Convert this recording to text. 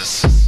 Texas.